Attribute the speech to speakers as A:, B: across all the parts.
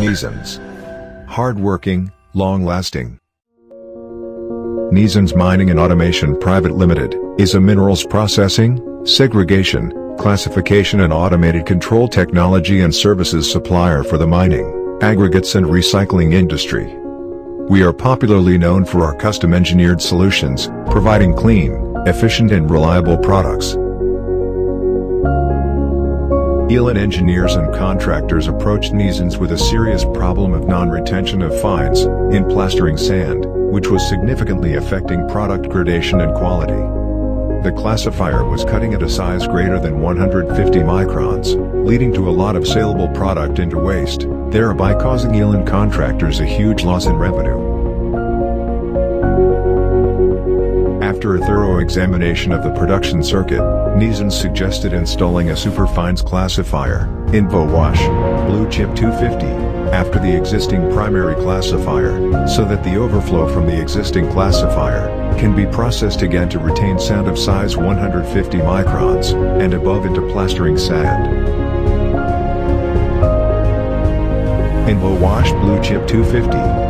A: Nesans. Hardworking, long-lasting. Nesans Mining and Automation Private Limited is a minerals processing, segregation, classification and automated control technology and services supplier for the mining, aggregates and recycling industry. We are popularly known for our custom engineered solutions, providing clean, efficient and reliable products. Elon engineers and contractors approached Nesans with a serious problem of non-retention of fines in plastering sand, which was significantly affecting product gradation and quality. The classifier was cutting at a size greater than 150 microns, leading to a lot of saleable product into waste, thereby causing Elon contractors a huge loss in revenue. After a thorough examination of the production circuit, Nesans suggested installing a superfines classifier, Envo Wash, Blue Chip 250, after the existing primary classifier, so that the overflow from the existing classifier, can be processed again to retain sand of size 150 microns, and above into plastering sand. Envo Wash Blue Chip 250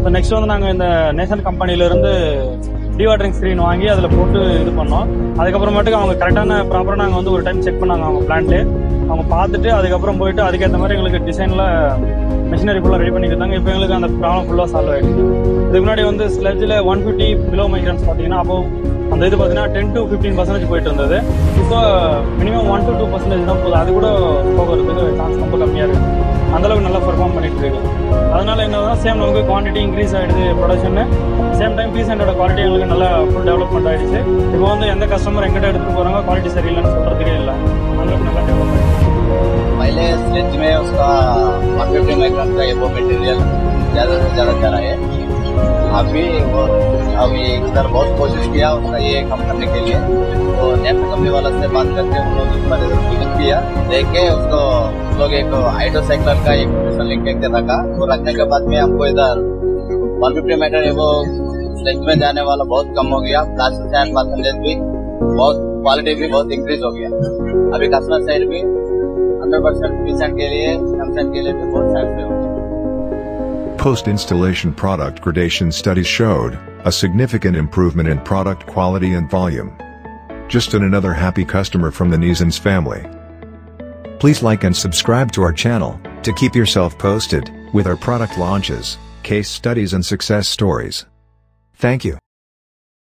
B: இப்போ next வந்து நாங்கள் இந்த national கம்பெனிலேருந்து dewatering screen வாங்கி அதில் போட்டு இது பண்ணோம். அதுக்கப்புறமேட்டுக்கு அவங்க கரெக்டான ப்ராப்பராக நாங்கள் வந்து ஒரு டைம் செக் பண்ணாங்க அவங்க பிளான்ட்டு அவங்க பார்த்துட்டு அதுக்கப்புறம் போயிட்டு அதுக்கேற்ற மாதிரி எங்களுக்கு டிசைனில் மிஷினரி ஃபுல்லாக ரெடி பண்ணி கொடுத்தாங்க இப்போ எங்களுக்கு அந்த ப்ராப்ளம் ஃபுல்லாக சால்வ் ஆகிடுச்சு இதுக்கு முன்னாடி வந்து ஸ்லெட்ஜில் ஒன் ஃபிஃப்டி பிலோ மைக்ரன்ஸ் பார்த்தீங்கன்னா அப்போ அந்த இது பார்த்தீங்கன்னா டென் டு ஃபிஃப்டீன் பர்சன்டேஜ் போயிட்டு இருந்தது. இப்போ minimum one to two percentage தான் போகுது. அது கூட போகிறதுக்கு சான்ஸ் ரொம்ப கம்மியாக இருக்குது அந்தளவுக்கு நல்லா பெர்ஃபார்ம் பண்ணிட்டு இருக்கு அதனால என்ன சேம் நமக்கு குவான்டிட்டி இன்க்ரீஸ் ஆயிடுது ப்ரொடக்ஷன் சேம் டைம் பீசண்டோட குவாலிட்டி எங்களுக்கு நல்லா ஃபுல் டெவலப்மெண்ட் ஆயிடுச்சு இப்போ வந்து எந்த கஸ்டமர் எங்கிட்ட எடுத்துட்டு போறாங்க குவாலிட்டி சரியில்லைன்னு சொல்றதுக்கே இல்லை அந்தளவுக்கு நல்லா டெவலப் ஆயிடுச்சு
C: पहले स्लेज में उसका वन फिफ्टी माइक्रॉन का ये वो मटेरियल ज़्यादा से ज़्यादा जा रहा है अभी अभी इधर बहुत कोशिश किया उसका ये कम करने के लिए। तो नेक्स्ट कंपनी वाला से बात करके उन लोग पर विज़िट किया। देख उसको लोग एक हाइड्रोसाइक्लर का एक लिंक करके रखा वो रखने के बाद में हमको इधर वन फिफ्टी मीटर वो स्लेज में जाने वाला बहुत कम हो गया। प्लास्टिक एंड परसेंटेज भी। बहुत क्वालिटी भी बहुत इंक्रीज हो गया। अभी कस्टमर साइड भी हंड्रेड परसेंट पीसेंट के लिए सैमसंग के लिए भी बहुत साइड हो गया।
A: Post-installation product gradation studies showed a significant improvement in product quality and volume. Just an another happy customer from the Nesans family. Please like and subscribe to our channel to keep yourself posted with our product launches, case studies and success stories. Thank you.